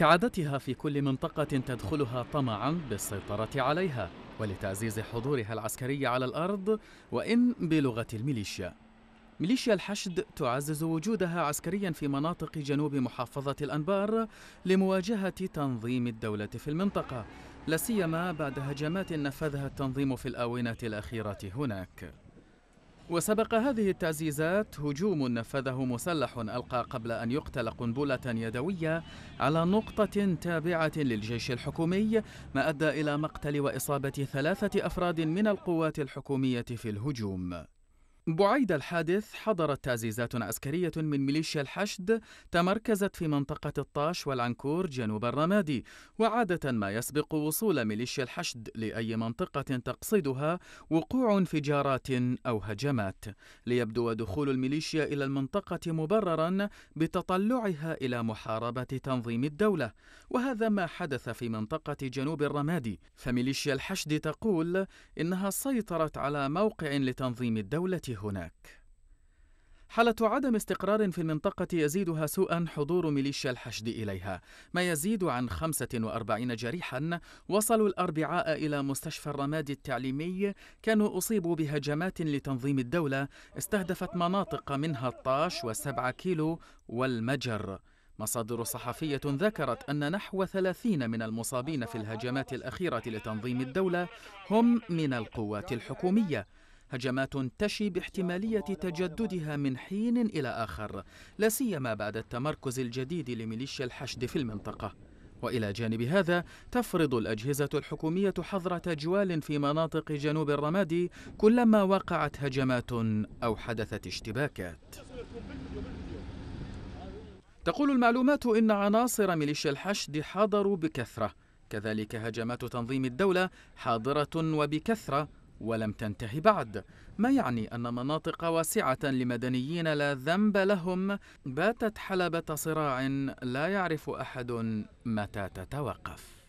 كعادتها في كل منطقة تدخلها طمعا بالسيطرة عليها ولتعزيز حضورها العسكري على الأرض وإن بلغة الميليشيا. ميليشيا الحشد تعزز وجودها عسكريا في مناطق جنوب محافظة الأنبار لمواجهة تنظيم الدولة في المنطقة لا سيما بعد هجمات نفذها التنظيم في الآونة الأخيرة هناك. وسبق هذه التعزيزات هجوم نفذه مسلح ألقى قبل أن يقتل قنبلة يدوية على نقطة تابعة للجيش الحكومي ما أدى إلى مقتل وإصابة ثلاثة أفراد من القوات الحكومية في الهجوم. بعيد الحادث حضرت تعزيزات عسكرية من ميليشيا الحشد تمركزت في منطقة الطاش والعنكور جنوب الرمادي وعادة ما يسبق وصول ميليشيا الحشد لأي منطقة تقصدها وقوع انفجارات أو هجمات. ليبدو دخول الميليشيا إلى المنطقة مبررا بتطلعها إلى محاربة تنظيم الدولة وهذا ما حدث في منطقة جنوب الرمادي. فميليشيا الحشد تقول إنها سيطرت على موقع لتنظيم الدولة. هناك. حالة عدم استقرار في المنطقة يزيدها سوءا حضور ميليشيا الحشد إليها ما يزيد عن 45 جريحا وصلوا الأربعاء إلى مستشفى الرماد التعليمي كانوا أصيبوا بهجمات لتنظيم الدولة استهدفت مناطق منها الطاش والسبعة كيلو والمجر. مصادر صحفية ذكرت أن نحو ثلاثين من المصابين في الهجمات الأخيرة لتنظيم الدولة هم من القوات الحكومية. هجمات تشي باحتمالية تجددها من حين إلى آخر لا سيما بعد التمركز الجديد لميليشيا الحشد في المنطقة. وإلى جانب هذا تفرض الأجهزة الحكومية حظر تجوال في مناطق جنوب الرمادي كلما وقعت هجمات أو حدثت اشتباكات. تقول المعلومات إن عناصر ميليشيا الحشد حاضروا بكثرة كذلك هجمات تنظيم الدولة حاضرة وبكثرة ولم تنتهي بعد. ما يعني أن مناطق واسعة لمدنيين لا ذنب لهم؟ باتت حلبة صراع لا يعرف أحد متى تتوقف.